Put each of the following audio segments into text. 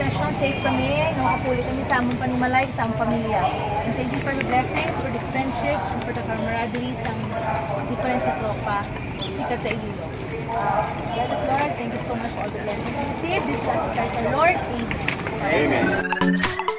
protection, safe kami, nakapuli kami sa among panimalay, sa among pamilya. And thank you for the blessings, for the friendship, and for the camaraderie sa different na tropa, sikat sa Iloilo. Uh, God is Lord, thank you so much for all the blessings you received. This is Pastor Lord. Amen. Amen.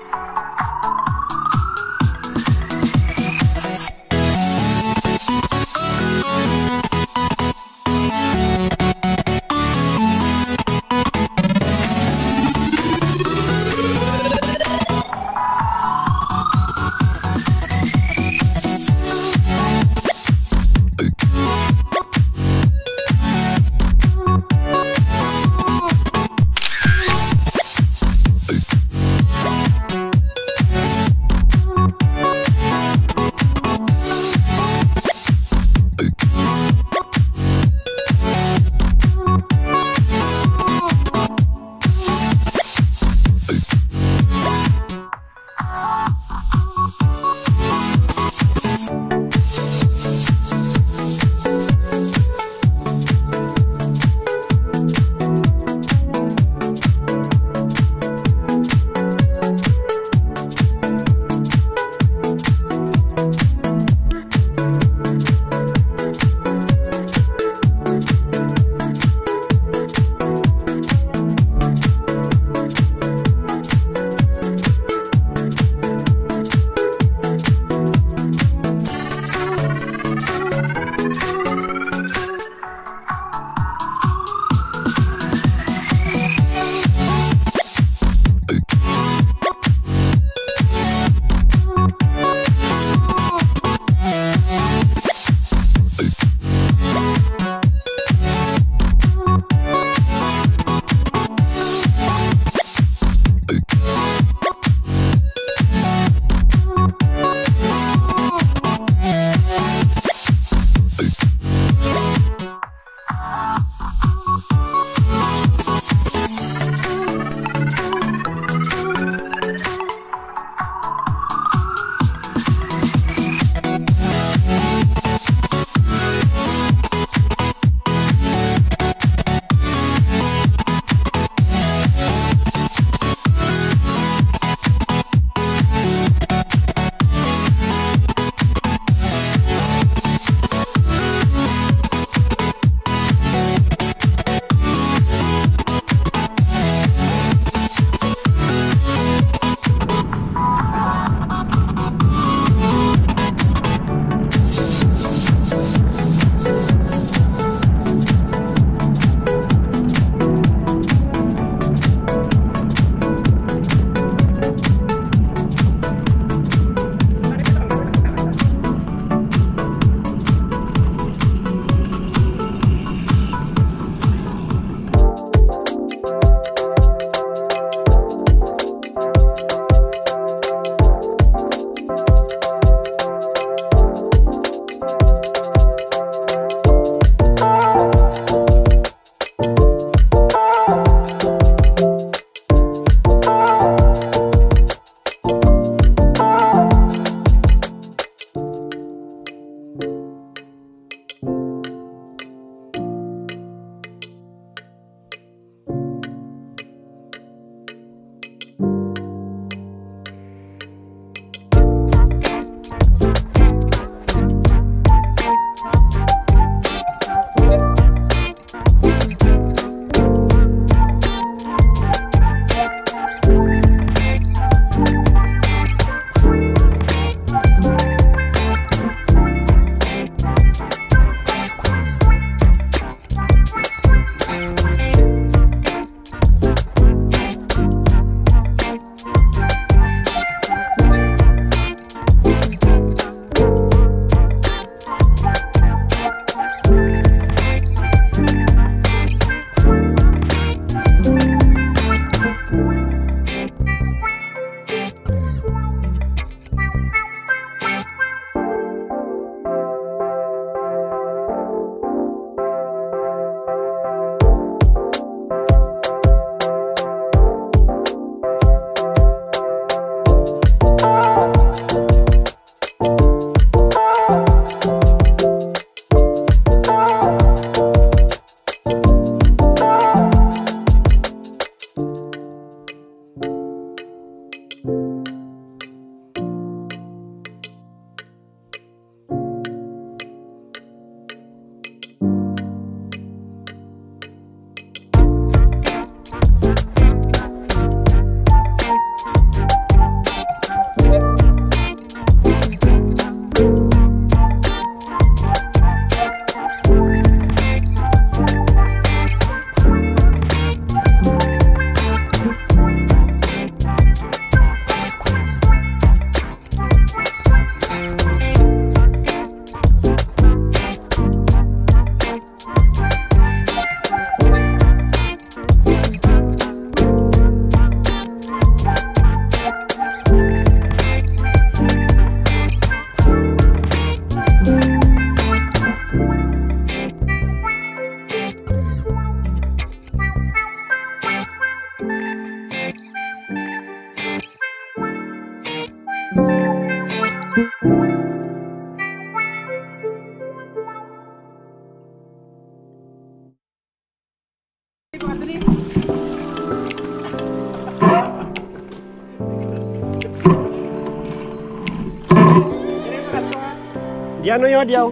Diyan no yo diyaw.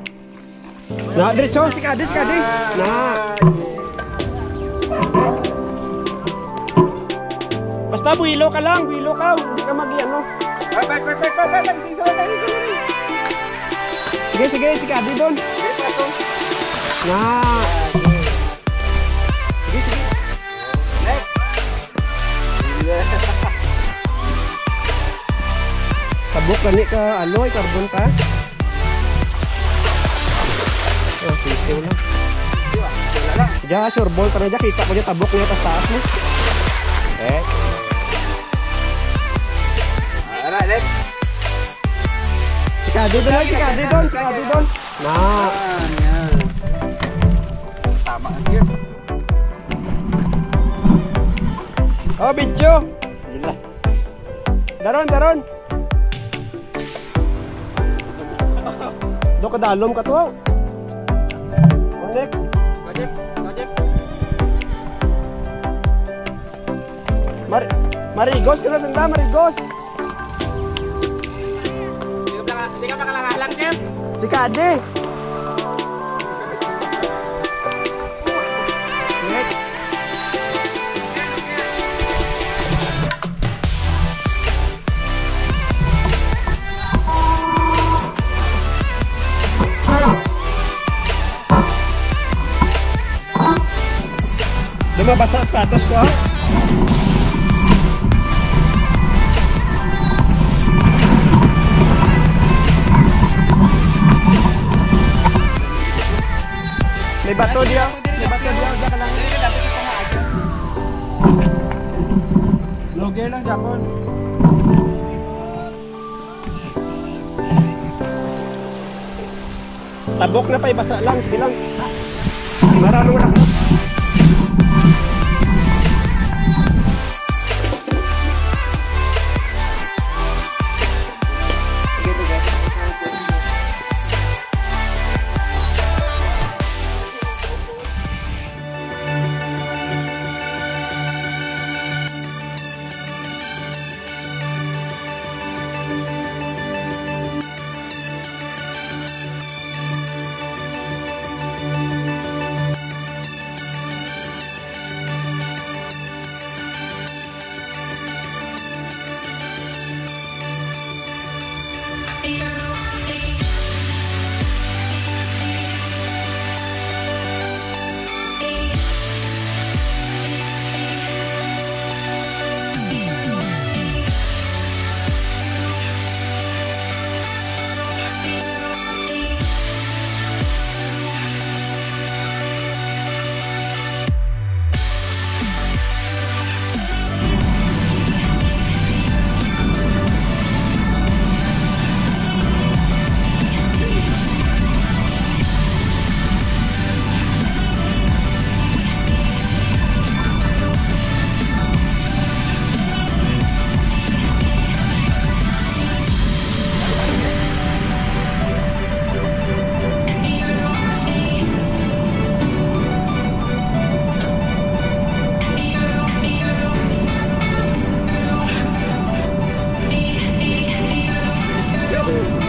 Na diretso si Kadi si Kadi. Na. Basta buhilo ka lang, buhilo ka, hindi ka mag ano. Ay, bye, bye, bye, bye, bye, bye. Dito, dito, dito, dito. Sige, sige, si Kadi doon. Na. Sige, sige. Tabok gani ka aloy, carbon ka. Oh, sisiw lang. Diya, sure ball na dyan. Kita mo dyan tabok niya tas taas mo. Eh, Ano, Alex? si Kadi doon, si Kadi doon, si Kadi doon. Na. Yan, yan. Tama yun. Oh, video. Gila. Daron, daron. Do ka dalom ka to. Mar Marigos ka na sanda, Marigos. Hindi ka kalakalang, Kem. Si Kade. Lumabas sa sapatos ko ha. Bato diya. May bato diya. Diya ka lang. Loge lang, Japon. Tabok na pa, ibasa lang. Sige lang. Marano na. Thank you.